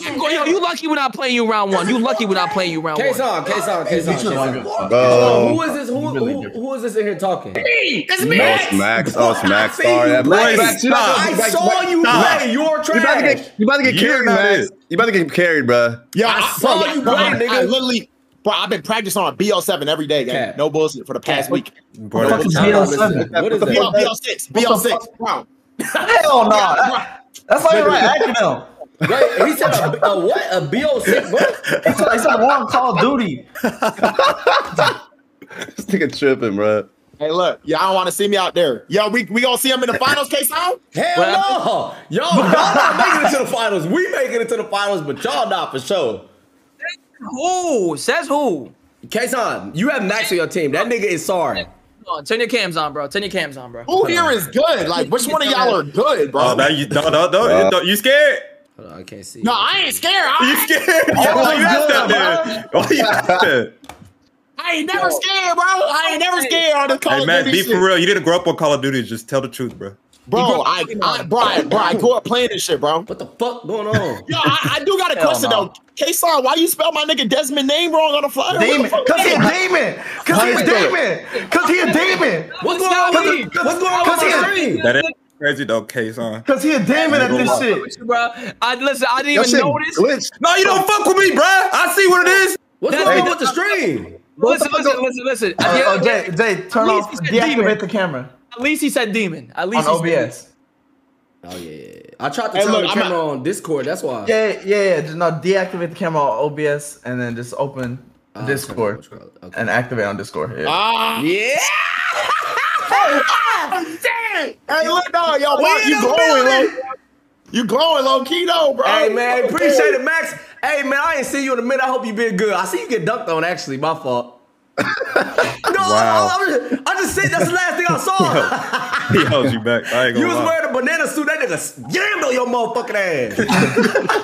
Yo, you lucky we're not playing you round one. You lucky we're not playing you round Case one. on, case on, case on, case on. Bro. Who is this? Who, who, who is this in here talking? Me, it's Oh, it's Max. Oh, it's Max. see Sorry, you, that Max. Max. Stop. I saw you Stop. play. You're You about to trash. get, you about to get carried, not Max. it. You about to get carried, bro. Yeah, I I, saw bro, you bro, play, nigga. I literally, bro, I've been practicing on BL7 every day, gang. Cap. No bullshit for the past Cap. week. Bro, Fuck is BL7? What is BL, BL6. BL6, bro. Hell no. That- That's not even right acronym. Wait, he said a, a what? A BO6? What? He said, he said wrong Call of Duty. this nigga tripping, bro. Hey, look, y'all don't want to see me out there. Yo, we we gonna see him in the finals, K Sound? Hell no! Y'all, y'all not making it to the finals. We making it to the finals, but y'all not for sure. Who says who? Kaysan, you have Max on your team. That nigga is sorry. On, turn your cams on, bro. Turn your cams on, bro. Who here is good? Like, which one of y'all are good, bro? Oh, now you don't, don't, don't, Uh, don't- you scared? Hold on, I can't see. no, I ain't scared. You scared? Yeah, why you asked that then? Why you asked that? I ain't never scared, bro. I ain't never scared on the Call Hey, of man, Duty be shit. for real. You didn't grow up on Call of Duty. Just tell the truth, bro. Bro, I, I, bro, I, bro, I grew up playing this shit, bro. What the fuck going on? Yo, I, I do got a Hell question no. though. K-Son, why you spell my nigga Desmond name wrong on the flyer? Damon. Cause he a that? demon. Cause he a demon. Cause he a demon. What's going on with? What's going on with Cause he a- screen? That ain't crazy though, Case on. Cause he a demon at this shit. bro. I listen. I didn't even notice. glitched. No, you don't fuck with me, bro. I see what it is. What's That- going on with the stream? Listen, listen, listen, listen. Uh, At oh, the- Jay, Jay, turn At least off, he said deactivate demon. the camera At least he said demon. At on least he said OBS. Oh yeah, yeah, yeah. I tried to Hey, turn look, the I'm camera on Discord. That's why. Yeah, yeah, yeah. Just no, deactivate the camera on OBS and then just open Ah, Discord okay, okay. and activate on Discord. Yeah. Ah, Yeah. Dang. Hey, look, no, yo, We Mark, you the glowing, building. low. You glowing, low key, though, bro. Hey man, appreciate it, Max. Hey man, I ain't see you in a minute. I hope you been good. I see you get dunked on. Actually, my fault. no, Wow. I, I, just, I just said that's the last thing I saw. He held you back. I ain't you gonna was lie. wearing a banana suit. That nigga jammed on your motherfucking ass.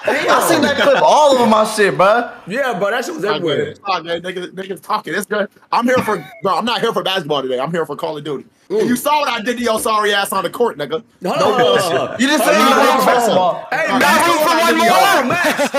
I seen that clip all over my shit, bro. yeah, bro, that shit was It's everywhere. Niggas, niggas talking. It's good. I'm here for, bro. I'm not here for basketball today. I'm here for Call of Duty. And you saw what I did to your sorry ass on the court, nigga. Hold on, hold on, hold on. You just said you Hold on, don't hold on, like hold on. basketball. Hey, Alright, Max, you know what I did to hold y'all? on,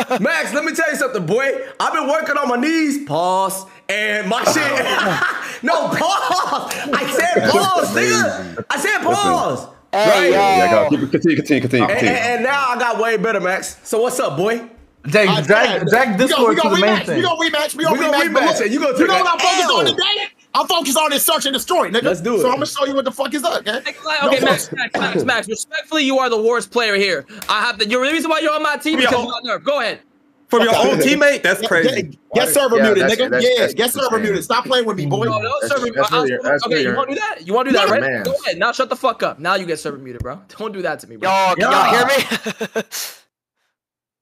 Max. Max, let me tell you something, boy. I've been working on my knees. Pause. And my shit. no, pause. I said pause, nigga. I said pause. right? Yeah, go. Keep, continue, continue, continue, And, continue. and- and now I got way better, Max. So what's up, boy? Jay, Uh, drag, drag we Discord gonna, we the gonna main rematch. thing. We gonna rematch. We gonna We gonna rematch. rematch, but and you gonna you know what I'm focused on today? I'm focused on this search and destroy, nigga. Let's do it. So I'm gonna show you what the fuck is up, man. Like, okay, No Max. Max, Max, Max. Respectfully, you are the worst player here. I have to. You're the reason why you're on my team because you got nerve. Go ahead. From your own teammate? That's crazy. Get, get server Yeah, muted, nigga. that's- yeah, that's- get server that's- muted. Stop playing with me, boy. No, no, That's- server. that's I'll- really- that's okay, you really- want to do that? You want to do that, No, right? man. Go ahead. Now shut the fuck up. Now you get server muted, bro. Don't do that to me, bro. Y'all, can y'all hear me?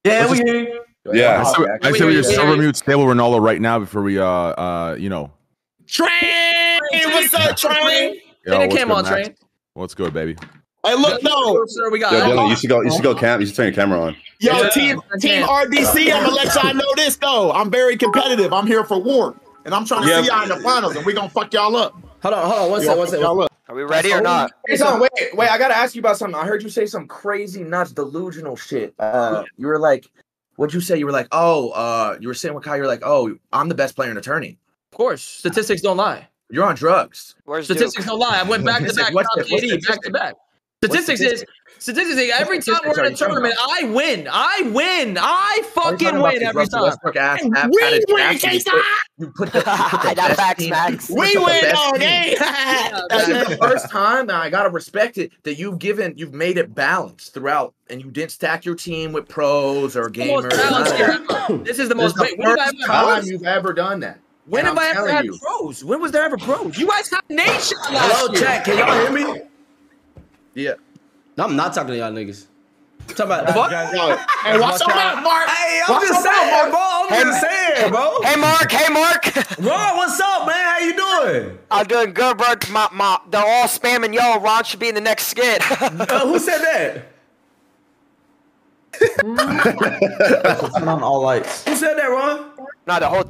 Yeah, we hear you. Yeah. I say, I Wait, we wait, just server mute stable Ronaldo right now before we uh uh you know. Train, what's up, train? Yo, Take a what's good, on, Max? train. What's good, baby? Hey, look, no, Sir, we got. Yo, Dylan, you should go. You should go camp. You should turn your camera on. yo, Yeah. team, team Yeah. RDC. I'm gonna let y'all know this though. I'm very competitive. I'm here for war, and I'm trying to Yeah. see y'all in the finals, and we gonna fuck y'all up. Hold on, hold on. One We second, gonna one fuck second. y'all up. Are we ready or not? Hey, son, wait, wait, I gotta ask you about something. I heard you say some crazy, nuts, delusional shit. Uh, you were like, what'd you say? You were like, oh, uh, you were saying with Kai, you're like, oh, I'm the best player in the tourney. Of course, statistics don't lie. You're on drugs. Where's Duke? Statistics don't lie. I went back to back, what top sta- what 80, back to back. Statistics is statistics is every time we're in a tournament, I win. I win. I fucking win every time. Westbrook ass, And ass, we added win, ass, you put- You put the, you put the I got best facts, team- Max. you We win all team. day. This is the first time, and I gotta respect it, that you've given, you've made it balanced throughout, and you didn't stack your team with pros or gamers. none balanced of year that. ever. This is the This is most. the Wait, when have I first time you've ever done that. When And have I I'm ever telling had you. pros? When was there ever pros? You guys had nation last Hello, year. chat. Can y'all hear me? Yeah. No, I'm not talking to y'all niggas. I'm talking about what? Yo, hey, watch your mouth, Mark. Hey, I'm Watch just your mouth, saying, Mark. bro. I'm Hey, just saying, bro. Hey Mark, hey Mark. Ron, what's up, man? How you doing? I'm doing good, bro. My, my, they're all spamming y'all. Ron should be in the next skit. Uh, who said that? Turn on all lights. Who said that, Ron? no, the whole,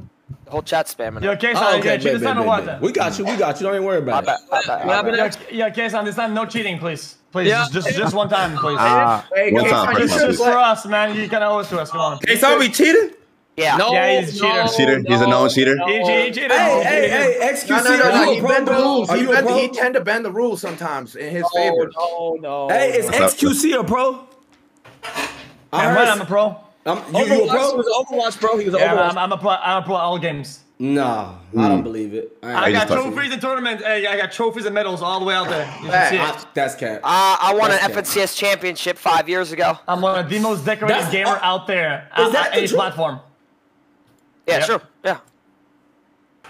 Whole chat spamming. Yo, it. Kaysan, Oh, you okay, gonna cheat bet, this or what? We got you. We got you. Don't even worry about it. My bad. What my happened bad. to- Yeah, yeah, Kaysan, this time no cheating, please. Please, Yeah. just, just just one time, please. Ah, Hey, One time, you first just for us, man. You kind of owe it to us. Come on. Hey, so be cheating? Yeah. No, Yeah, he's a cheater. no, Cheater? He's a known cheater? He, he, he cheated. Hey, He hey, cheated. hey, XQC, no, no, are you He a pro, the rules. Are He, you a pro? he tend to bend the rules sometimes in his no, favor. no, no. Hey, is XQC a pro? I And heard I'm a pro. I'm, you, you a Overwatch, pro? He was Overwatch, bro. He was an Yeah, Overwatch. I'm, I'm a pro. I'm a pro at all games. Nah, I don't believe it. I, I ain't- got trophies and tournaments. Hey, I got trophies and medals all the way out there. You Hey, can see it. I- that's cat. Uh, I won an That's it. FNCS championship five years ago. I'm one of the most decorated That's- gamer uh, out there is on that the any truth? platform. Yeah, Yep. sure. Yeah.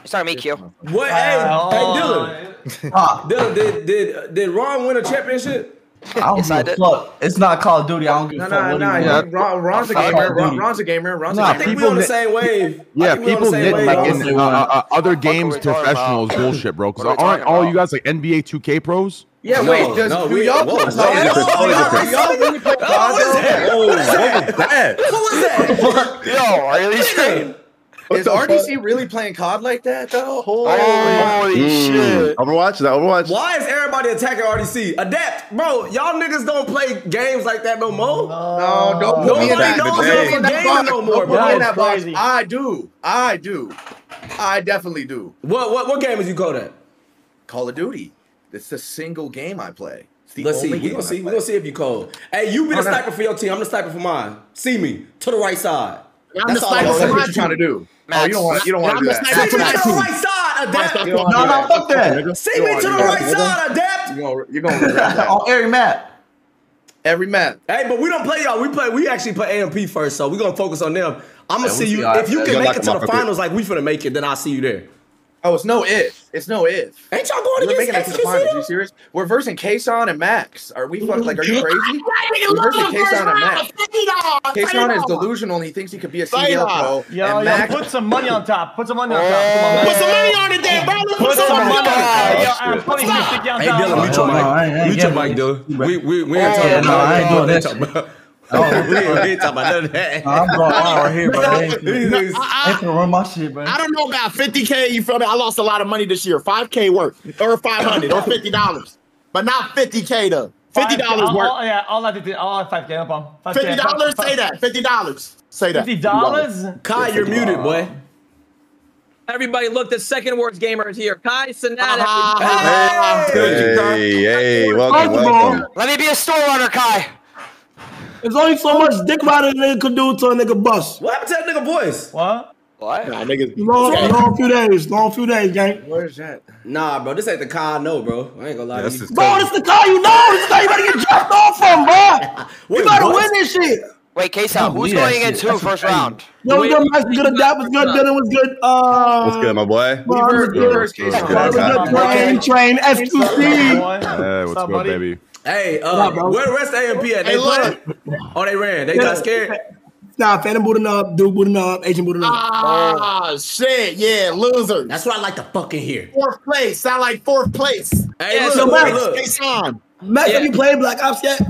It's not me, Q. What? Hey, Uh, hey, oh, Dylan. Ah, Dylan, did did did Ron win a championship? I don't Yes, I give a fuck. It's not Call of Duty. I don't give a fuck. no, what no. he yeah. wants. Ron, Ron's a gamer. Ron, Ron's a gamer. Ron's Nah, a I gamer. I think we people on the same wave. I Yeah, think we on the people same wave, like in uh, uh, other games we talking professional is about? bullshit, bro. Because are we aren't all you guys like NBA 2K pros? Yeah, No, wait. Does no, do y'all whoa, play no, COD? no, Totally no, different. Y'all really play Oh, what is COD? that? Oh, what was that? What was that? Yo, are you serious? Is RDC really playing COD like that though? Holy Holy Mm. shit. Overwatch? Is that Overwatch? Why is everybody attacking RDC? Adapt, bro. Y'all niggas don't play games like that no more. No, don't put Nobody me in that, knows don't you're put me in a that gamer box. no more, Don't put bro. me in that box. I do. I do. I definitely do. What what what game is you code at? Call of Duty. It's the single game I play. Let's see. We're gonna see. We play. gonna see if you cold. Hey, you be the sniper for your team. I'm the sniper for mine. See me to the right side. I'm the all sniper. gotta That's what you're trying to do. Oh, you don't want. You don't want to do that. sniper See me to the right side. Adapt. You No, no, fuck that. See You me to the right side. Adapt. You're gonna, you're gonna. On every map. Every map. Hey, but we don't play y'all. We play. We actually play AMP first, so we're gonna focus on them. I'm gonna Yeah, see you if you can make it to Knock the 'em out finals like we finna make it. Then I'll see you there. Oh, it's no if. It's no if. Ain't y'all going We're making it against to the finals. You serious? We're versing Kaysan and Max. Are we fuck, like? Are you crazy? We're versing Kaysan and Max. Kaysan is delusional and he thinks he could be a CDL pro. Yo, and yo, Max, put some money on top. Put some money on top. Come on, oh. man. Put some money on it, then, bro. Put Put some some money on money. Yo, Oh, I'm shit. putting 50 on Hey. Dylan, mute your no, I ain't- I mic. ain't Mute your mic, it. dude. We we we ain't Oh, talking yeah, about no, I ain't we ain't talking about- We ain't we ain't talking about none of that. I'm going on right here, bro. I ain't These I, ain't finna run my shit, bro. I, I don't know about 50K. You feel me? I lost a lot of money this year. 5K worth, or 500 or $50. But not 50K though. $50 All- worth. all- Yeah, all I did, all 5K, no problem. 5K, $50? Say that. $50. Say that. $50? Kai, you're muted, boy. Everybody, look, the second worst gamer is here. Kai Cenat. Ah. Hey, hey, welcome, First of all, welcome. Let me be a store runner, Kai. There's only so much dick riding a nigga could do to a nigga bust. What happened to that nigga voice? What? What? Nah, niggas. Long, Okay. long few days, long few days, gang. where's that? Nah, bro, this ain't the car I know, bro. I ain't gonna lie This to you. Bro, this is the car you know. This the car you better get dropped off from, bro. Wait, You gotta what? win this shit. Wait, K-Sal, who's yeah, going shit. against who That's first crazy. round? Yo, was good, Max was good, Adapt was good, Dylan was good. Uh, What's good, my boy? Ron was Reverse, good. reverse Kaysan. Ron was good. Train, train, S2C. Hey, what's up, good, buddy? baby? Hey, uh, Nah, bro. where the rest of AMP at? They Hey, look. playing? Oh, they ran. They got scared. Nah, Fanum booting up, Duke booting up, Agent booting up. Ah, shit. Yeah, losers. That's what I like to fucking hear. fourth place. Sound like fourth place. Hey, Yeah, look, so look, Max, look. Kaysan. Max, Yeah. have you played Black Ops yet?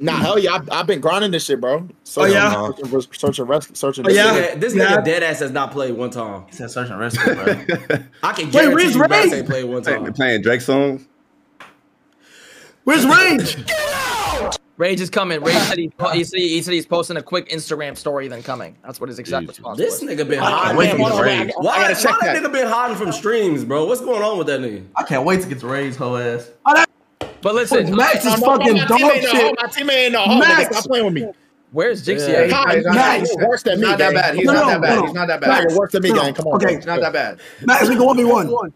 Nah, hell yeah. I've, I've been grinding this shit, bro. Searching, yeah? Searching, for- searching, res- searching. Oh, this yeah? shit. Nigga, This Yeah. nigga dead ass has not played one time. He said search and rescue, bro. I can Wait, guarantee where's you Max Ray? ain't played one Hey, time. playing Drake songs? Where's Range? Rage is coming. Rage said, he, he, said he, he said he's posting a quick Instagram story, then coming. That's what his exact Jeez. response This was. nigga been hiding. wait, from hold wait, I- streams. Why, why check that that. nigga been hiding from streams, bro? What's going on with that nigga? I can't wait to get to Ray's whole ass. But listen, Max is My- my- fucking my dog teammate in the hole, shit. My teammate in the hole. Max. Stop playing with me. Where's Jynxzi Yeah. at? Kai, he's Max. not worse than me. not that bad. He's No, not no, that bad. no. He's not that bad. you're worse than me, gang. Come on. okay. He's not that bad. Max, we go 1v1. All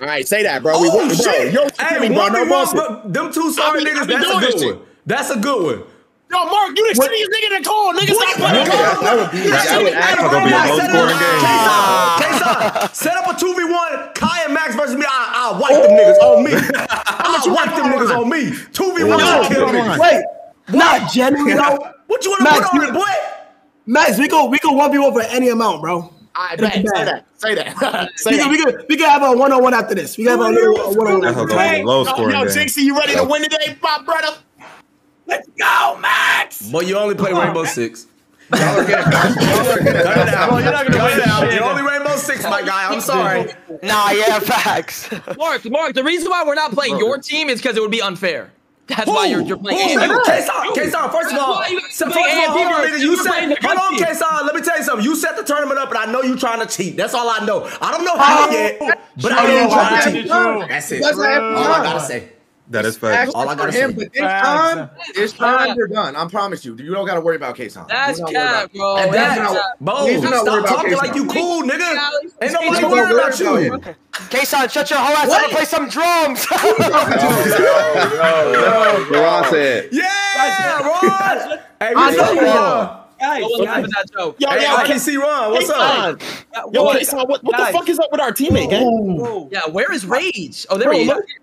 right, say that, bro. we Oh, won, bro. shit. Yo, Hey, me, bro. one No v one, bullshit. but them two sorry I be- niggas, be that's a doing this good shit. one. That's a good one. Yo, Mark, you the shittiest nigga in the call. Nigga, stop playing. That, that would be. That would actually gonna be a low scoring game. K-Side, set up a 2v1, Kai and Max versus me. I, I'll oh. wipe them niggas on me. I'll wipe them niggas on me. 2v1 Yo, should kill niggas. Wait, not genuine though. What you want to Max, put on it, boy? Max, we go we go one v one for any amount, bro. I bet. Say that. Say that. say we, that. We could we could have a one on one after this. We have a little one on one. Low scoring. Yo, Jynxzi, you ready to win today, my brother? Let's go, Max. But you only play Rainbow Six. You only Rainbow Six, my guy. I'm sorry. Nah, yeah, facts. Mark, Mark, the reason why we're not playing your team is because it would be unfair. That's who? why you're, you're playing. Who? K-Sar, K-Sar, first of all, first of all, people you said, hold on, K-Sar, let me tell you something. You set the tournament up, and I know you're trying to cheat. That's all I know. I don't know how yet, but I know you're trying to cheat. That's it. That's all I gotta say. That is fact. All I gotta him, say. But this time, Facts. this time you're done. I promise you. You don't gotta worry about Case That's cap, bro. And that's not, Bo, stop talking like you cool, nigga. Ain't nobody worried about you. Case Hunt, shut your whole ass up and play some drums. Ron said. Yeah, Ron. Hey, I know you guys. Guys. that joke? Yo, hey, yo, I can see Ron. What's up? Yo, what, what, what the fuck is up with our teammate, gang? Yeah, where is Rage? Oh, there bro, he is. Look,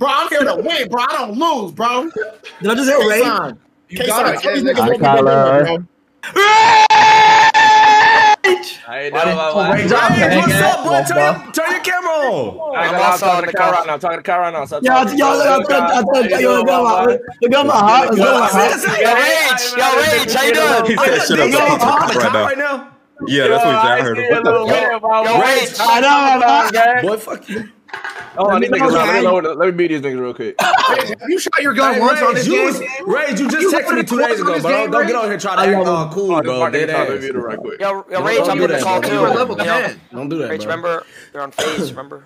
Bro, I don't care to win, bro. I don't lose, bro. Did I just hit Ray? You K-Sign. got it. These niggas won't Hey, no, what's up, bro? Turn your, turn your camera on. I'm, I'm talking to the car right now. I'm talking to the car right now. So yo, yo, yo, yo, look at my heart. Look at my heart. Yo, Rage, yo, Rage, how you doing? He said shit up. I'm talking to the car right now. Yeah, that's what I heard. Rage, I know, man. Boy, fuck you. Oh, I need niggas. Let me, know, let me beat these niggas real quick. you shot your gun hey, once Ray, on this you game? Was, Ray, you just you texted me two days ago, bro. Don't, get on here trying to act all cool, oh, bro. Dead ass. Right quick. Yo, yo Rage, I'm gonna call too. Level 10. Don't do that, Rage, remember? They're on phase, remember?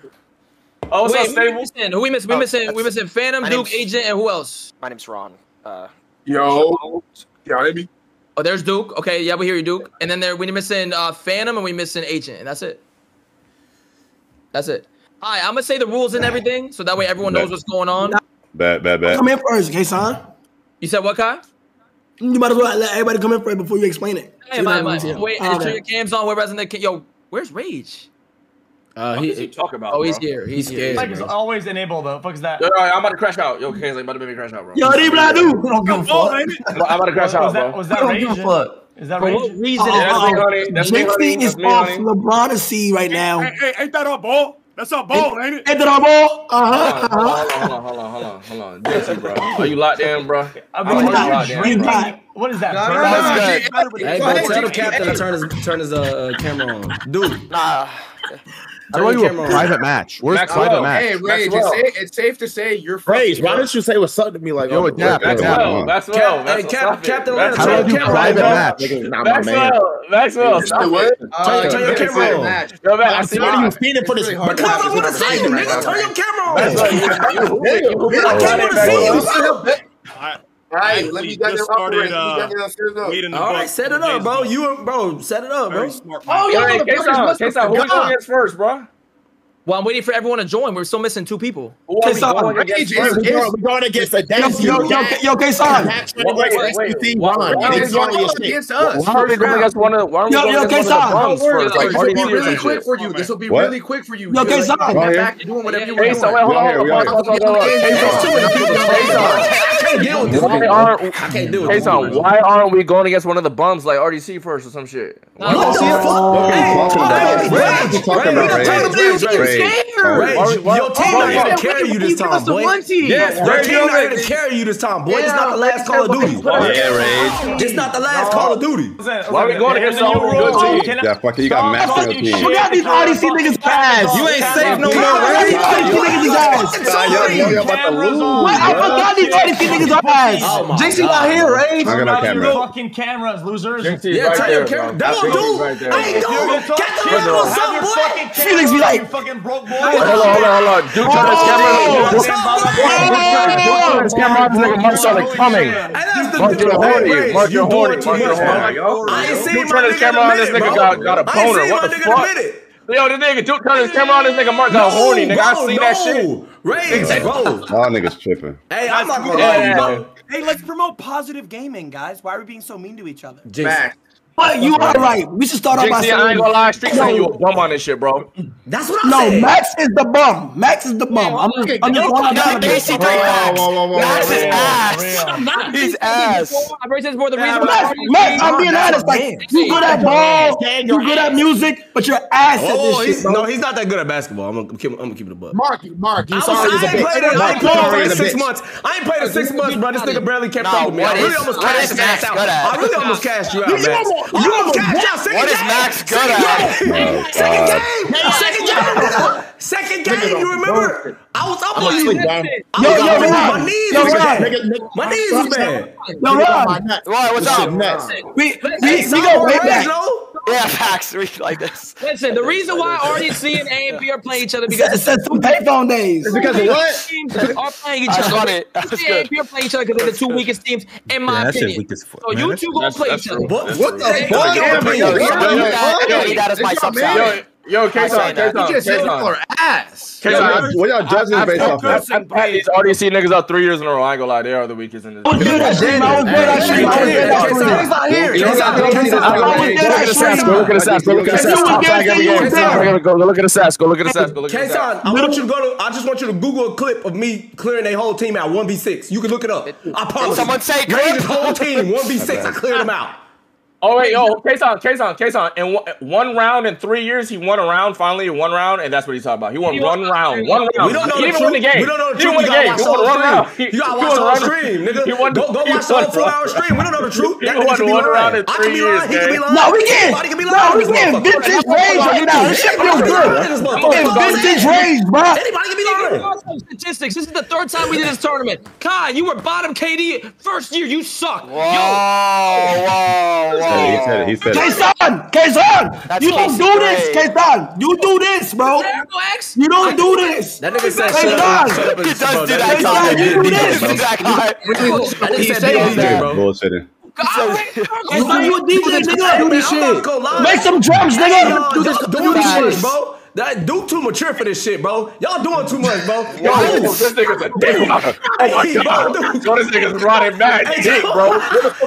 Oh, what's Wait, up, Stable? Who we missing? Who we oh, missing? We missing, we missing Fanum, Duke, Agent, and who else? My name's Ron. Uh, Yo. Y'all me? Oh, there's Duke. Okay, yeah, we hear you, Duke. And then there we missing uh, Fanum and we missing Agent, and that's it. That's it. Hi, I'm gonna say the rules and everything, so that way everyone knows what's going on. Bad, bad, bad. Come in first, Kaysan. You said what, Kai? You might as well let everybody come in first before you explain it. Hey, so my, my, wait, oh, okay. your cams on. Where Resident Yo, where's Rage? Uh, what he, he talking about? Oh, bro? he's here. He's, he's here. Like always enable though. Fuck is that? Yo, all right, I'm about to crash out. Yo, Kingsley, about to make me crash out, bro. Yo, what do I do? Don't give a fuck. I'm about to crash out, bro. Was that, was that Rage? Don't give a. Is that For right? reason? Uh, uh, Jynxzi is off LeBron to see right now. Ain't that up, ball? That's a ball, ain't it? Ain't that ball? Uh huh. Hold on, hold on, hold on, hold on, hold on. Jesse, bro, are you locked in, bro? I mean, locked in, bro? What is that? No, no, no, no, no, no, no, no, no, no, no, no, no, no, no, I want you a private match. Where's Maxwell. private match? Hey, Rage, it's, sa- it's, safe to say you're Rage. Why didn't you say what's up to me like? Yo, Dap, Maxwell, Maxwell, Hey, Cap, Captain Atlanta. How do you private match? Maxwell, Maxwell, stop what? Turn your camera on. Yo, man, I see what you've seen for this. Because I want to see you, nigga. Turn your camera on. I can't want to see you. All right, let me get it up. All right, set it up, bro. You bro, set it up, bro. Oh yeah, case out, case out. Who we going first, bro? Well, I'm waiting for everyone to join. We're still missing two people. We're going against, against a dance. Yo, yo, yo, K-Son. Why are we going against us? Why are we going against one of the Yo, yo, K-Son. This will be really quick for you. This will be really quick for you. Yo, K-Son. back and doing whatever you want. K-Son, wait, hold on. K-Son. I can't do it. K-Son, why aren't we going against one of the bums like RDC first or some shit? What the fuck? What are you talking about, Ray? scared. Reg, your team oh, not going to carry you this time, boy. Yes, your team not going to carry you this time, boy. It's not the last Call of Duty. Yeah, rage. It's not the last Call of Duty. Why are we going against the whole good team? Yeah, fuck it. You got master team. You got these Odyssey niggas ass. You ain't safe no more, Reg. You got these niggas ass. What? I forgot these Odyssey niggas ass. JC not here, rage. I'm going camera. Fucking cameras, losers. Yeah, tell your camera. That's what I ain't doing. it. Get the level up, boy. Felix be like broke boy. Hold on, hold on, hold on. Dude, turn this oh, camera. Dude, turn this camera. This nigga must start coming. Mark, you're horny. Mark, you're horny. Mark, you're horny. Dude, turn this camera on. This nigga got got a boner. What the fuck? Yo, the nigga, dude, turn his camera on. This nigga Mark got horny, nigga. I see that shit. Raise, bro. Y'all niggas tripping. Hey, I'm not gonna lie. Hey, let's promote positive gaming, guys. Why are we being so mean to each other? Jason. Fact. But you are right. We should start off by saying. I ain't gonna lie. Street No. saying you a bum on this shit, bro. That's what I'm No, said. Max is the bum. Max is the bum. I'm just, I'm just going down. AC three Max. Max is ass. He's ass. I bring this more the reason Max. Max, I'm being honest. Like, you good at ball, you good at music, but you're ass at Oh, this shit, bro. no, he's not that good at basketball. I'm gonna keep, I'm gonna keep it a buck. Mark, Mark, you I, sorry was, as ain't bitch. played it. I ain't played sorry in six months. I ain't played it six months, bro. This nigga barely kept No, up with me. I really almost cashed is Max Max out. I really almost cashed you out, You Max. almost- You almost cashed out. Second What is game. Max good Second at? game. Oh, Second God. game. Second game. Second game. You remember? I was up I'm on you. asleep, bro. I Yo, yo, up on you. My knees Yo, was Ron. bad. Nigga, nigga, My knees was bad. Yo, Ron, What? What's up? nuts. we, we, we go way Range, back. Though. Yeah, facts. We like this. Listen, the reason why RDC and A and AMP are playing each other because It says some payphone days. Because of what? teams are playing each That's other. funny. That's RDC good. and AMP are playing each other because they're the two weakest teams, in my Yeah, that shit opinion. weak as fuck, So man. you two gonna play each other. What, What the Hey, fuck? yo, Yeah, yo, but yo, yo, yo, yo, yo, yo, Yo, yo, that is my it's your subside. man. Yo, yo, I K-Son, saying. K-Son, You just said K-Son. people are ass. K-Son, What y'all judging based off I've- of? I've had these RDC niggas up three years in a row. I ain't gonna lie, they are the weakest in this. Oh, I was there that stream. I was there that stream. I was there that stream. He's not here. You He's don't here. to I was there Go look at the that stats. Go look at the stats. Go look at the If stats. Top five every game. Go look at the stats. Go look at the stats. Go look at the stats. I want you to go to. I just want you to Google a clip of me clearing a whole team out one v six. You can look it up. I promise. someone you. say Range's clip? whole team one v six. I cleared them out. Oh wait, yo, K-Son, K-Son, K-Son. In one, one round in three years, he won a round finally one round, and that's what he's talking about. He won one round, one round. We don't know he the didn't truth. win the game. We don't know the He truth. win You the gotta game. watch He the won whole one round. stream. He- You gotta he watch the stream, nigga. He won. Go go he watch the won, four hour stream. We don't know the truth. He That nigga won could be one lying. round in I could three be years, lying. He could be lying. No, we getting, Anybody could be no, lying. we in this getting motherfucker. vintage rage right now. This shit feels good. can be lying in this We motherfucker. getting vintage rage, bro. Anybody can be lying. Statistics. This is the third time we did this tournament. Kai, you were bottom KD first year. You suck. Whoa, whoa, He said it. He said it. K-Son, K-Son, That's you don't do this, Gray. K-Son. You do this, bro. You don't do this. That nigga said Hey, shut Don. up. Shut up and He bro, does do that that. nigga Don, said you do DJ, this. bro. That guy. That nigga He said said DJ, bro. Bullshitting. K-Son, you a DJ, nigga. Do this shit. Make some drums, Y'all nigga. Do just this. doing Do too much, this. bro. That Duke too mature for this shit, bro. Y'all doing too much, bro. Yo, Y'all this nigga's a dick. Oh my god. Yo, this nigga's running mad Hey, dick, yo. bro. Yo,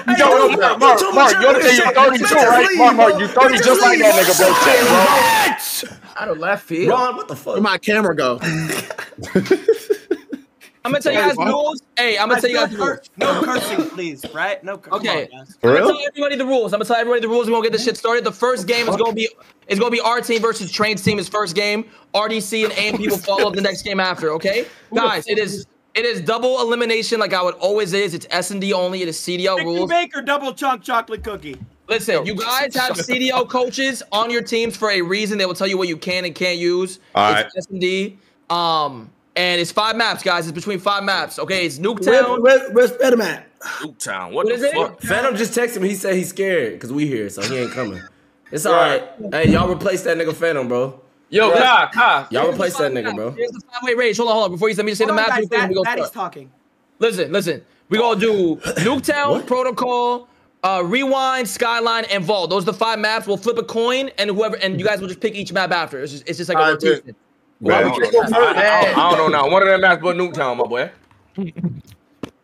Hey, yo, Duke, Mark, you Mark, too Mark, mature you're you're 32, right? leave, Mark, Mark, bro. you 30 Just just like that nigga, bro. Shit, bro. Out of left field. Ron, what the fuck? Where my camera go? I'm gonna tell you guys the rules. Hey, I'm gonna tell you guys the rules. No cursing, please. Right? No. cur- Okay. Come on. For I'm gonna tell everybody the rules. I'm gonna tell everybody the rules. We're gonna get this shit started. The first game is gonna be is gonna be our team versus Train's team. Is first game. RDC and AMP will follow up the next game after. Okay, guys. It is it is double elimination like how it always is. It's S and D only. It is CDL Mickey rules. Baker double chunk chocolate cookie. Listen, you guys have CDL coaches on your teams for a reason. They will tell you what you can and can't use. All it's S and D. Um, and it's five maps, guys. It's between five maps. Okay, it's Nuketown. where, where's Spider Man? Nuketown. What What is the it? fuck? Fanum just texted me. He said he's scared because we here, so he ain't coming. It's all right. Hey, y'all replace that nigga Fanum, bro. Yo, Ka, Ka. Y'all replace that nigga, bro. Here's the five way rage. Hold on, hold on. Before you let me just say Hold the on, maps. guys. thing, we That, gonna that is talking. Listen, listen. We gonna do Nuketown, Protocol, uh, Rewind, Skyline, and Vault. Those are the five maps. We'll flip a coin, and whoever and you guys will just pick each map after. It's just, it's just like a Alright, good. rotation. I don't, know. I, I- I don't know now. One of them maps but Nuketown, my boy.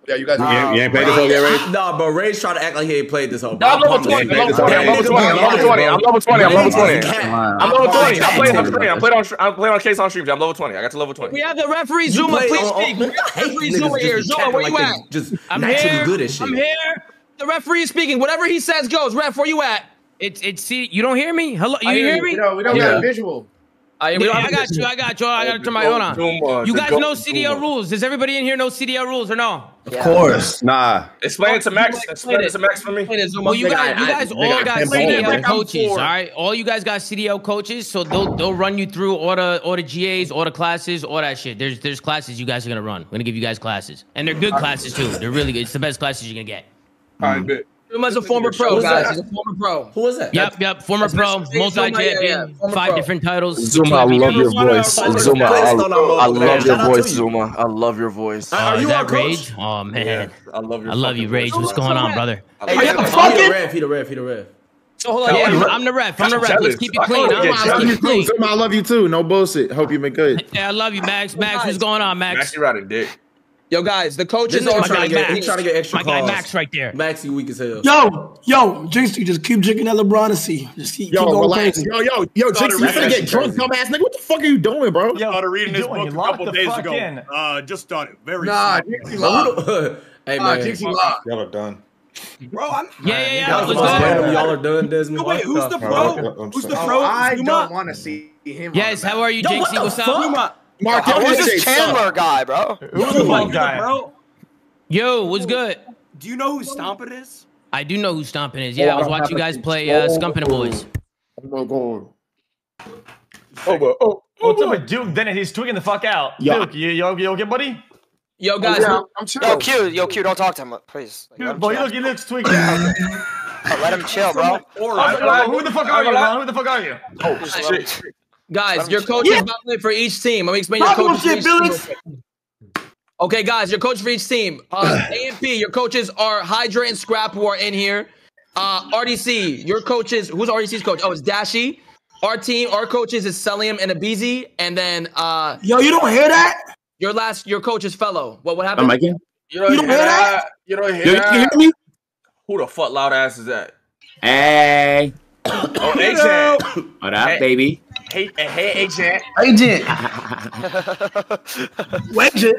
Yeah, you guys. You ain't, you ain't paid this whole game, Ray? Nah, bro. Ray's trying to act like he ain't played this whole. I'm level 20. I'm level 20. I'm level 20. I'm level 20. I'm level 20. I'm level 20. I'm level 20. I played on stream. I played on. I played on case on streams. I'm level 20. I got to level 20. We have the referee Zuma. play Please on- speak. on- We have I hate the referee niggas Zuma just here. be Zuma, capping where you like at? they Just I'm naturally here. good at shit. I'm here. The referee is speaking. Whatever he says goes. Ref, where you at? It's it's see you don't hear me? Hello, you I hear hear you. me? We don't, we don't Yeah. got a visual. I, we Yeah, I got you. I got you. I got to turn my hold on. You guys know CDL rules. Does everybody in here know CDL rules or no? Of course. Nah. Explain it to oh, Max. Explain it to Max for me. Play this Zuma. Well, you guys, you guys all got can't CDL coaches, all four. right? All you guys got CDL coaches, so they'll they'll run you through all the all the GAs, all the classes, all that shit. There's there's classes you guys are gonna run. I'm gonna give you guys classes, and they're good classes too. They're really good. It's the best classes you're gonna get. All right, bet. Zuma's a former pro, guys. He's a former pro. Who was that? Yep, yep. Former pro, multi-champion, yeah, yeah, former five different titles. Zuma, I love your voice. Shout out to Zuma. I, Please don't know I about love your voice. Zuma. I love your voice. Uh, are you that? Rage? Oh man, I love your. I love you, Rage. What's going on, brother? Hey, Are you he the fucking- ref. He the ref. He the ref. So hold on. Yeah, Yeah, I'm the ref. I'm the ref. Let's keep it clean. wanna huh? get Let's keep it clean. Zuma, I love you too. No bullshit. Hope you make good. Yeah, I love you, Max. Max, what's going on, Max, Max? you riding dick. Yo, guys, the coaches This nigga are trying to get, Max. trying to get extra My guy. Max right there. Max, you weak as hell. Yo, yo, Jynxzi, just keep drinking that LeBron and see. Just keep, Yo, keep going relax. crazy. Yo, yo, yo, Jinx, you finna get drunk, dumbass nigga. What the fuck are you doing, bro? Yo, started reading his doing? book a couple days ago. in. Uh, just started. Very Nah, smart. Jynxzi locked. hey Nah, man, Jynxzi locked. Y'all are done. Bro, I'm. Yeah, yeah, yeah. Y'all Let's go. random, y'all are done, Desmond. No, wait, who's the pro? Who's the pro? I don't want to see him. Yes, how are you, Yo, what Jynxzi? the What's up? Fuck? Zuma. Mark, Oh, who's this Chandler suck. guy, bro? Who's the bald guy? Bro, Yo, what's good? do you know who Stompin is? I do know who Stompin is. Yeah, I was watching you guys play uh, Skumpin' the Boys. Oh my god. Oh, oh, What's up with Duke Dennis? He's tweaking the fuck out. Yeah. Duke, you, you, you okay, buddy? Yo, guys, Yeah, I'm chill. Yo, Q, yo, Q, don't talk to him, please. Like, Dude, him boy, he, look, he looks tweaked out. Oh, let him chill, bro. Or Oh, who the fuck are you, Ron? Who the fuck are you? Oh, shit. Guys, your coach is battling for each team. Let me explain your Talk coaches for shit, each team. Billy. real quick. Okay, guys, your coach for each team. Uh, AMP, your coaches are Hydra and Scrap who are in here. Uh, RDC, your coaches. Who's RDC's coach? Oh, it's Dashy. Our team, our coaches is Celium and Abizi, and then uh, Yo, you don't hear that? your last, your coach is Fellow. What what happened? I'm happened? Mikey. You don't, You don't hear hear that? You don't hear Yo, that? can hear me? Who the fuck loud ass is that? Hey. Oh, Agent. What up, Hey. baby? Hey, hey, Agent. Agent. Wait, Jit.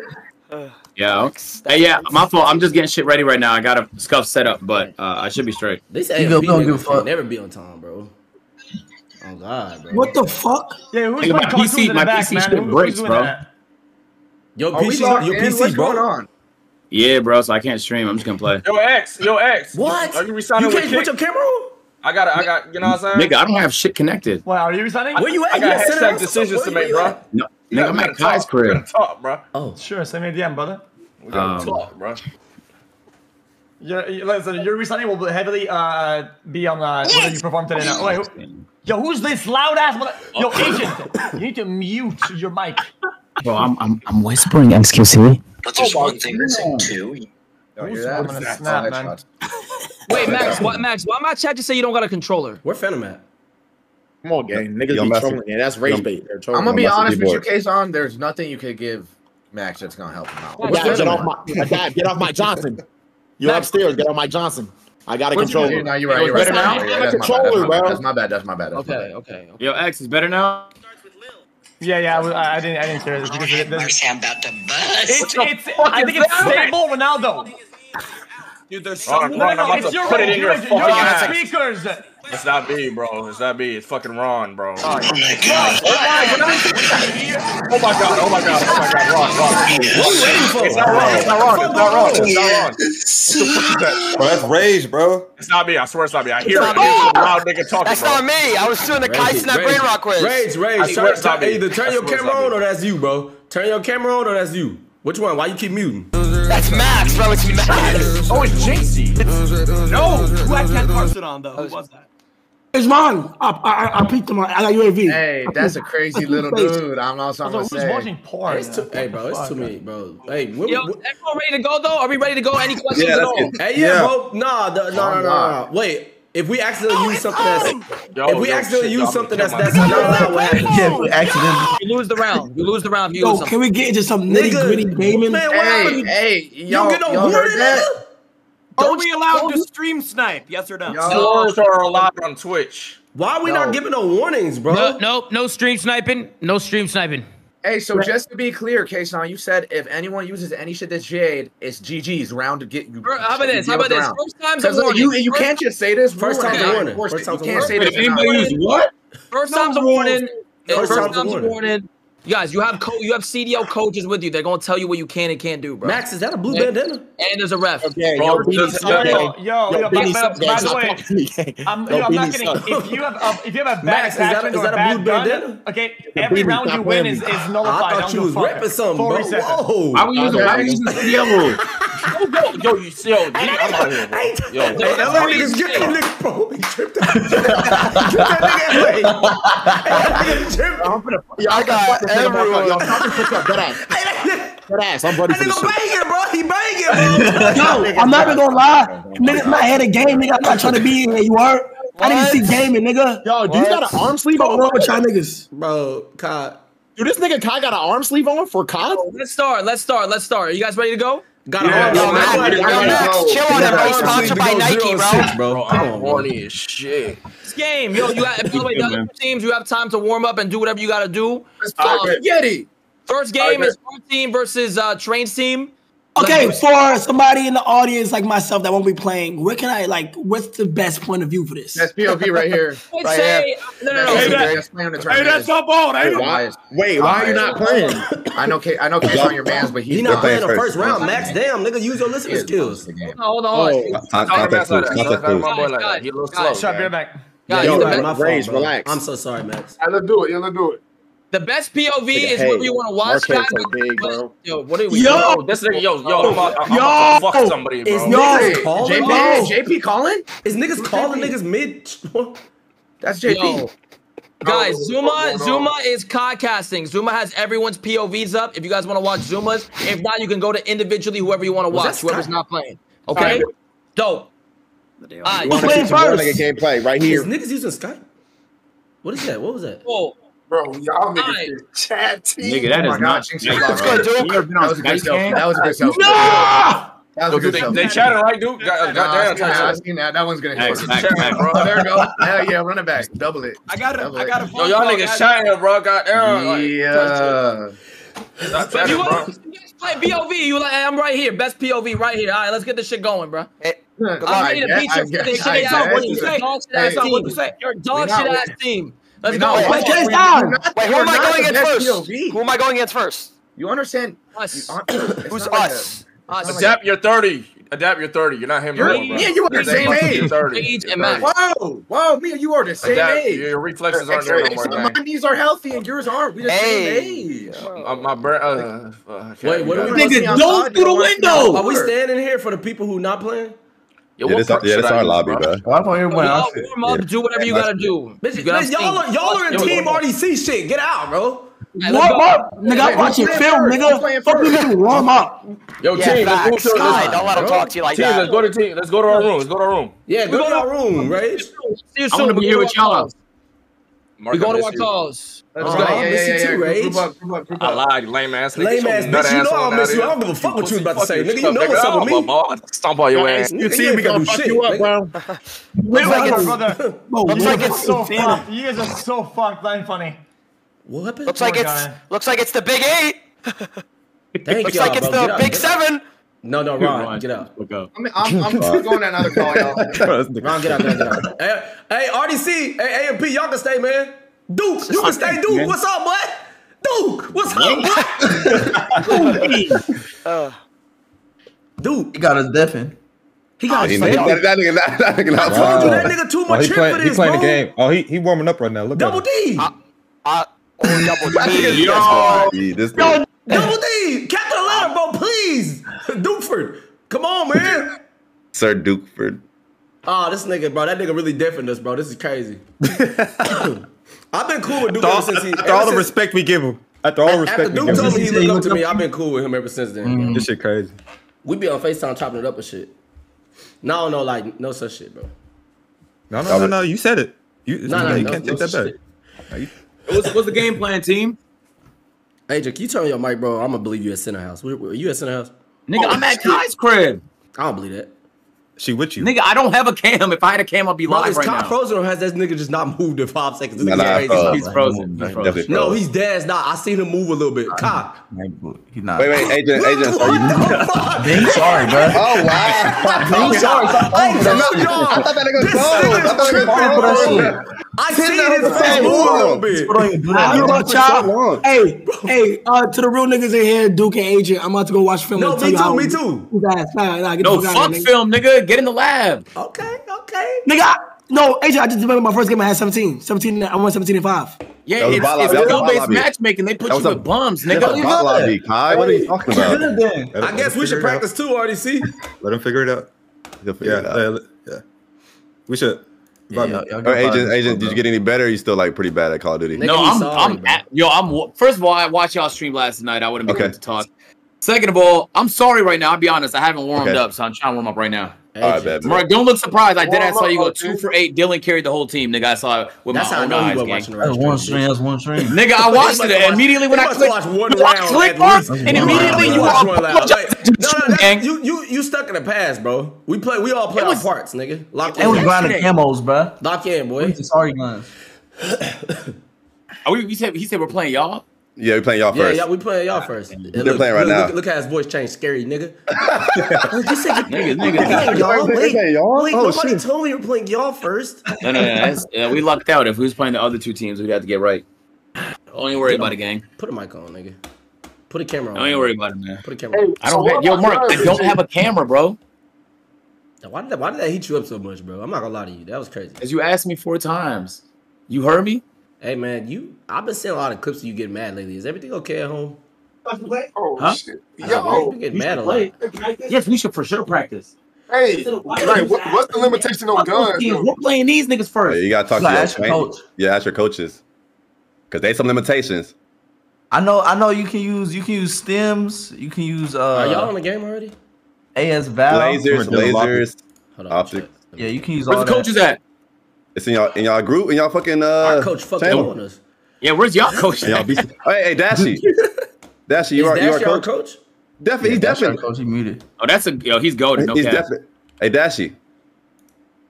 Yo. Hey, yeah, my fault. I'm just getting shit ready right now. I got a scuff set up, but uh, I should be straight. This You go- AFP don't give a fuck. never be on time, bro. Oh God, bro. What the fuck? Yeah, who's Nigga, my PC my back, PC man? shit Who- breaks, bro. that? Your Are we PC, your in? PC, What's bro. going on? Yeah, bro, so I can't stream. I'm just gonna play. Yo, X. Yo, X. What? Are you resigning You can't put Kick? your camera on? I got it. I got. You know what I'm saying? Nigga, I don't have shit connected. Wow, are you resigning? Where you at? I got You at Center hashtag House? decisions to make, bro. at? No, You nigga, I'm we at gotta Kai's talk. We crib. gotta talk, bro. Oh, Sure, send me a DM, brother. We gotta Um, talk, bro. Your, your- listen, your resigning will heavily uh, be on uh, whether you perform today. Now. Wait, who, yo, who's this loud ass? Mother- yo, agent, you need to mute your mic. Bro, I'm I'm I'm whispering XQC. But there's one thing missing too. Don't Who's hear that? I'm gonna Oh, snap, man. Headshots. Wait, Max, what, Max, why my chat just say you don't got a controller? where Fanum at? Come on, gang. Niggas Yo, be Master- trolling. Yeah, that's rage bait. They're trolling. I'm gonna be I'm about to honest with you, keyboard. case on. There's nothing you could give Max that's gonna help him out. What's Dad, get off my Dad, get off my Johnson. You're Max- upstairs. Get off my Johnson. I got a What's controller. your- No, you're right. You're Better right. now? Yeah, I got a that's, my bad, bro. that's my bad. That's my bad. That's my Okay, bad. okay, okay. Yo, X is better now. Yeah, yeah, I, was- I, I didn't, I didn't care because it, there's- I'm about to bust. it's, it's, I think it's stable Ronaldo. Dude, there's Ron. Ron, I'm about to put it in your your, fucking ass. speakers. It's not B, bro. It's not B. It's fucking Ron, oh bro. Oh my god. Oh my god! Oh my god! Oh my god! Ron, Ron. It's not Ron. It's not Ron. It's not Ron. It's not Ron. What the fuck is that? Bro, that's rage, bro. It's not me. I swear it's not me. I hear it. not me. It's a loud nigga talking, That's bro. not me. I was doing the Kai Snap Brain Rock quiz. Rage, I swear it's not me. either turn your camera on or that's you, bro. Turn your camera on or that's you. Which one? Why you keep muting? That's Max, bro. It's Max. Oh, it's Jynxzi. No, who had Ken Carson on though? Who oh, was that? It's mine. I, I, I, I peeked him. I got UAV. Hey, that's a crazy little dude. I'm also I'm gonna who's say. watching porn? It's too, hey, bro, it's too many, bro. Hey, when, Yo, when- everyone ready to go though? Are we ready to go? Any questions Yeah, at all? good. hey, yeah, Yeah. bro. Nah, the, no, no, no, no, no. Wait. If we accidentally oh, use something that's, Yo, if we yo, accidentally shit, use something that's that's not allowed, what happens? Yeah, we accidentally. You lose the round. You lose the round if you Yo, something. can we get into some nitty gritty gaming? Man, what Hey, happened? hey, You y'all, don't get no y'all warning, heard that? nigga? Are we allowed to stream snipe? Yes or no? Y'all- Stores are allowed on Twitch. Why are we Yo. not giving no warnings, bro? No, no, no stream sniping. No stream sniping. Hey, so just to be clear, Kaysan, you said if anyone uses any shit that's Jade, it's GG's round to get you. Bro, how about this? How about this? First time's a 'Cause, like, warning. you you can't just say this. First time's and a warning. First time's a You can't say warning. this. and not enforce what? First time's a warning. First First, time's a time's a warning. Warning. You guys, you have co- you have CDL coaches with you. They're gonna tell you what you can and can't do, bro. Max, is that a blue Yeah. bandana? And there's a ref. Okay, Bro, yo, Beanie yo. Yo, yo, Yo, yo, by, suck, by, by the way, talking to me, gang. I'm, Yo, yo, I'm not Beanie kidding. If you have a, if you have a bad Max, is that- action is that a a bad blue gun, bandana? okay, every Beanie, round stop you win is, me. is nullified. I thought you was a repping something, bro. reset. Whoa. Why we using why we using CDL? yo, yo, you see, yo, G, I'm out here. Yo, yo, LA niggas getting that nigga, bro. He tripped out. get that nigga LA. I'm finna, yo, I got everyone. Yo, stop this up, dead ass. Dead ass, I'm buddy for this bro. He banging, bro. yo, I'm not even gonna lie. Nigga, not had a game. Nigga, I'm not trying to be in here. You are. What? I didn't see gaming, nigga. Yo, do you got an arm sleeve on? What's wrong with y'all niggas? Bro, Cod. Dude, this nigga Kai got an arm sleeve on for COD? Let's start. Let's start. Let's start. Are you guys ready to go? Got yeah, yo, Matt, yo, Max, chill on it, bro. Sponsored by Nike, bro. Six, bro. I'm horny as shit. This game, yo, you have, by the way, other teams, you have time to warm up and do whatever you got to do. Let's um, Yeti. First game is our team versus uh, Train's team. Okay, for somebody in the audience like myself that won't be playing, where can I like? What's the best point of view for this? That's POV right here. right say, here. No, no, no. Hey, that's, that, that's, hey, that's up on. Hey, why, wait, why are you not playing? I know, K, I know, Case on your man's, but he's he not playing the first, first round. Max, damn, nigga, use your listening skills. Hold on, oh, hold on. Shut your back. Yo, Max, relax. I'm so sorry, Max. Hey, let's do it. Yeah, let's do it. The best POV is hey, what you want to watch. Guys, so bro. Yo, what are we? Yo, this nigga, yo, yo, yo, I'm, I'm, yo. Fuck somebody, bro. Is niggas calling? JP, oh. JP calling? Is niggas calling JP? niggas mid? That's JP. Yo. Guys, Zuma Zuma is podcasting. Zuma has everyone's POVs up. If you guys want to watch Zuma's, if not, you can go to individually whoever you want to watch, whoever's not playing. Okay, Skype. dope. All right, you want to gameplay right here? Is niggas using Skype? What is that? What was that? Oh, Bro, y'all niggas did Nigga, that oh is not. That's good, Duke. That was a good self. That was a good self. No! That was a good they, they chatted right, dude? God, God no, I seen that. That one's gonna hit. Back, bro. There we go. Hell yeah, run it back. Double it. I got it. I got a phone. Yo, y'all niggas chatting, bro. God damn. Yeah. That's you bro. POV, you like, I'm right here. Best POV right here. All right, let's get this shit going, bro. Hey, I'm ready to beat you. What you say? Your dog shit ass team. Let's no, go. Wait, get down. Wait, who am I going against first? POV. Who am I going against first? You understand? Us. You, Who's like us? A, us. Adapt, you're 30. Adapt, you're 30. You're not him. You're, yeah, you are the same age. 30. Age and Whoa, whoa, me you are the same Adapt, age. Your reflexes aren't there anymore. My knees are healthy and yours aren't. We the hey. same age. Uh, my brain. Uh, uh, Wait, what are we think? Don't through the window. Are we standing here for the people who not playing? Yo, yeah, this, yeah, that's our lobby, bro. bro. I want everyone else. Warm up, yeah. do whatever you gotta do. Y'all, are, y'all are in Yo, Team RDC shit. Get out, bro. Warm up, nigga. I'm watching film, nigga. Fuck you, nigga. Warm up. Yo, yeah, team, let's go to Sky, don't let him talk to you like team, that. Let's go to team. Let's go to our room. Let's go to our room. Yeah, go to our room, right? I'm gonna be here with y'all. Mark, we going to Waukos. Let's go. I'll miss you too, yeah. Rage. I lied, lame ass. Lame ass bitch. You know I'll miss you. I don't give a fuck what you was about to say. Nigga, you know what's up with me. Ball. Stomp all your ass. You see, we got to fuck you up, bro. Looks like it's... Brother. Looks like it's so fucked. You guys are so fucked. That ain't funny. What happened? Looks like it's... Looks like it's the big eight. Thank you Looks like it's the big seven. No, no, Ron, Ron get up. Go. I mean, I'm, I'm going to another call, y'all. Ron, get out, get out, get out. Hey, hey, RDC, hey, A&P, y'all can stay, man. Duke, you can stay, Duke. What's up, bud? Duke, what's up, bud? uh, Duke. He got us deafing. He got oh, he, that, that, that nigga, that, that nigga, wow. you, that nigga too much oh, he play, for this, He playing bro. the game. Oh, he, he warming up right now. Look double at him. D. I, I, oh, double D. Yo. Yo. This Yo. Double D, Captain Atlanta, bro, please. Dukeford, come on, man. Sir Dukeford. Oh, this nigga, bro, that nigga really different us, bro. This is crazy. I've been cool with Duke ever all, since he. After all since, the respect we give him. After all after respect Duke we give him. told me he looked up to me, I've been cool with him ever since then. Mm. This shit crazy. We be on FaceTime chopping it up and shit. No, no, like, no such shit, bro. No, no, no, no. You said it. You, nah, no, no, you can't take that shit. back. was, what's the game plan, team? AJ, can you turn your mic, bro? I'm gonna believe you at Center House. Where, are you at Center House? Nigga, oh, I'm at shit. Kai's crib. I don't believe that. She with you. Nigga, I don't have a cam. If I had a cam, I'd be bro, live right Kai frozen or has that nigga just not moved in five seconds? Nah, nah, uh, he's, frozen. He's frozen. No, he's dead. It's not. I seen him move a little bit. Kai. He's not. Wait, wait, agent, agent. Sorry, bro. Oh, wow. Bing, sorry. Oh, I thought that nigga was gone. I thought that nigga was gone. I Ten seen his face move a little bit. Bro, you about y'all? Uh, hey, hey, uh, to the real niggas in here, Duke and Agent, I'm about to go watch film. No, me too, me too. Guys, nah, get no, fuck film, nigga. Get in the lab. Okay, okay. Nigga, no, Agent, I just remember my first game I had 17. 17, I won 17 and 5. Yeah, it's, it's skill-based matchmaking. They put you with bums, nigga. Lobby, Kai. What are you talking about? I guess we should practice too, RDC. Let him figure it out. Yeah, yeah. We should. Yeah, no, y'all uh, agent, agent, did you get any better? you still like pretty bad at Call of Duty? No, I'm, sorry, I'm at, yo, I'm. First of all, I watched y'all stream last night. I wouldn't be okay. able to talk. Second of all, I'm sorry right now. I'll be honest. I haven't warmed okay. up, so I'm trying to warm up right now. All right, bet. bet. Mark, don't look surprised. I did. I Well, saw you go look, two dude. for eight. Dylan carried the whole team. Nigga, I saw it with That's my how I own know you eyes, were gang. watching the That's one stream. That's one stream. Nigga, I watched it and immediately when I clicked, watched one when I round clicked at Mark, and immediately you Watch all one round. apologize Like, No, no, gang. you you you stuck in the past, bro. We play. We all play It our parts, nigga. Lock And we in. grinding yesterday. camos, bro. Lock in, boy. Where's the sorry guns? Oh, we, we said he said we're playing y'all. Yeah, we playing y'all Yeah, first. yeah, we playing y'all first. And They're look, playing right look, now. Look, look how his voice changed, scary nigga. Oh, Just say Nigga, we're nigga. playing y'all. Wait, Hey, y'all? wait, Oh, nobody shit. told me we were playing y'all first. No, no, no. that's- yeah, we lucked out. If we was playing the other two teams, we'd have to get right. Don't even worry about it, gang. Put a mic on, nigga. Put a camera on. Don't even worry about it, man. Put a camera on. I don't have, yo, Mark, I don't have a camera, bro. Why did that, why did that heat you up so much, bro? I'm not gonna lie to you. That was crazy. As you asked me four times. You heard me? Hey man, you I've been seeing a lot of clips of you getting mad lately. Is everything okay at home? Oh Huh? shit. Yo, Yo. you getting mad a lot. Yes, we should for sure practice. Hey, like, what, what's the limitation on guns? though? We're playing these niggas Yeah, first. you gotta talk Like, to your ask your coach. Yeah, ask your coaches. Cause they some limitations. I know. I know. You can use. You can use stems. You can use. Uh, Are y'all in the game already? AS Val. Lasers, We're lasers, optics. Yeah, you can use Where's all the coaches at? It's in y'all in y'all group in y'all fucking uh. Our coach fucking on us. Yeah, where's y'all coach And y'all be, hey, hey, Dashy, Dashy, you Is are you are coach. coach? Definitely, he's That's our definitely, coach. He muted. Oh, that's a yo. He's golden. No he's cap. definitely. Hey, Dashy,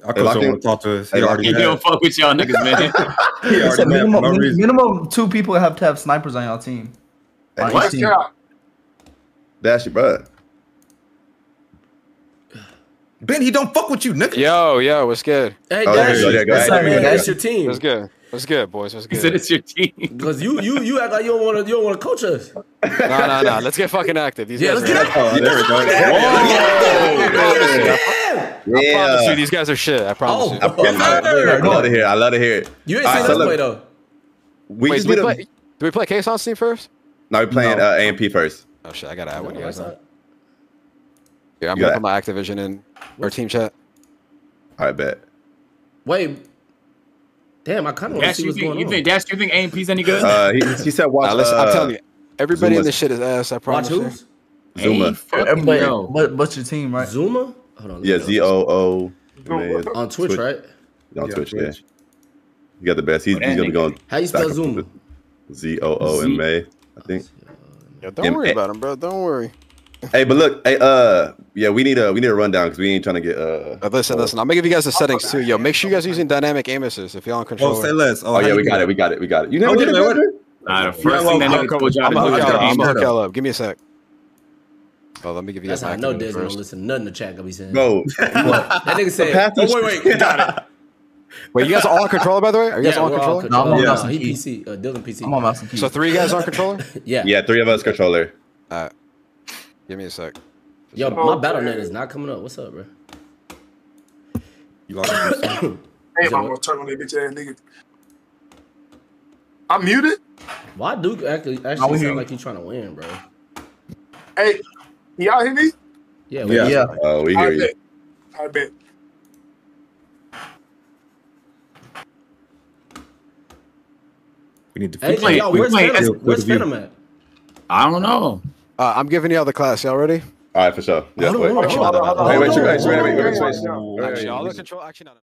Our Hey, coach lock don't want to talk to us. Hey, He lock already He in. mad. don't fuck with y'all niggas, man. He It's already a mad for minimum, no reason. minimum two people have to have snipers on your team. On What? each team. Yeah. Dashy, bro. Ben, he don't fuck with you, nigga. Yo, yo, what's good? Hey, Oh, Dash, yeah, yeah, go what's ahead. man? That's your team. What's good? What's good, boys? What's he said it's your team. Because you you you act like you don't want to you don't want to coach us. No, no, no. Let's get fucking active. These Yeah, guys let's are get shit. Oh, there we go. I promise you, Yeah. these guys are shit. I promise Oh, you. I, I love to hear. I love to hear it. You ain't All seen so us look, play though. We Wait, just do we play? to. Do we play Case on Steam first? No, we're playing No. uh, AMP first. Oh shit, I gotta add one you guys. That's on. not- Yeah, I'm gonna put my Activision in our team chat. I bet. Wait. Damn, I kind of want to Dash, see you what's think going you on. think Dash? You think AMP's any good? Uh, he, he said watch. Nah, listen, uh, I'm telling you, everybody in this shit is ass. I Watch promise you. who's? Zuma. Hey, Everybody, yo. but, but your team, right? Zuma? Hold on. Yeah. Z O O. man, On Twitch, Twitch. right? On Twitch, yeah. Twitch. You got the best. He's, he's gonna be nigga. going. How you spell back and Zuma? forth. Z O O M A. I think. Yo, don't M- worry about him, bro. Don't worry. Hey, but look, hey, uh, yeah, we need a we need a rundown because we ain't trying to get uh. But listen, listen. I'm gonna give you guys the settings too. Yo, make sure you guys are using dynamic aim assist if you're on Oh, controller. say less. Oh, Oh yeah, we got it, we got it, we got it. You never Oh, did it, wait, wait. Nah, the first Yeah, thing that well, nigga told y'all I'm to gonna do hook y'all up. I'm gonna hook y'all up. Give me a sec. Oh, let me give you guys. That's how I know Activision Des don't listen to nothing the chat gonna be saying. Bro, That nigga said, path oh, wait, wait, got it. Wait, you guys are all on controller, by the way? Are you guys Yeah, all on we're controller? No, I'm on controller. mouse No, and he. PC, uh, Dylan PC. I'm on mouse and key. So three guys on controller? Yeah. yeah, three of us controller. Alright. Give me a sec. Yo, my Battle.net is not coming up. What's up, bro? You lost your Damn, I'm gonna turn on that bitch ass nigga. I'm muted. Why Duke actually actually will sound you. like you trying to win, bro? Hey, y'all hear me? Yeah, we Yeah. Yeah. Oh, we hear I you. bet. I bet. We need to Hey, fix playing- yo, we where's playing Phantom? Where's with. Phantom at? I don't know. Uh, I'm giving y'all the class. Y'all ready? All right, for sure. Yeah, Hold on, wait. hold on, Actually, hold not on, at all. hold Wait, on, wait, hold wait, on, wait, hold wait, on, wait, hold wait, on. wait, wait. Actually, all the control. Actually, not.